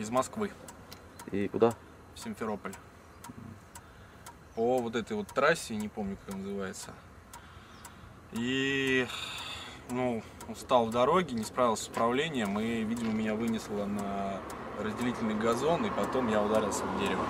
из Москвы И куда? в Симферополь. По вот этой вот трассе, не помню, как называется. И, ну, устал в дороге, не справился с управлением, и, видимо, меня вынесло на разделительный газон, и потом я ударился в дерево.